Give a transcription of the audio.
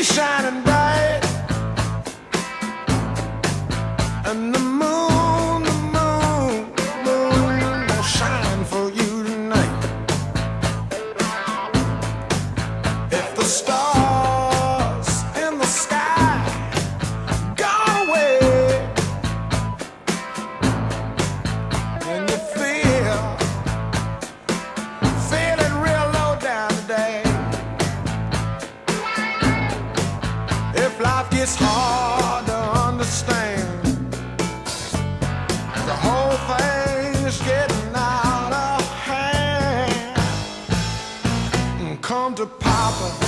Shining bright, and the moon. It's hard to understand. The whole thing's getting out of hand. Come to Papa.